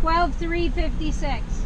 Twelve three fifty six.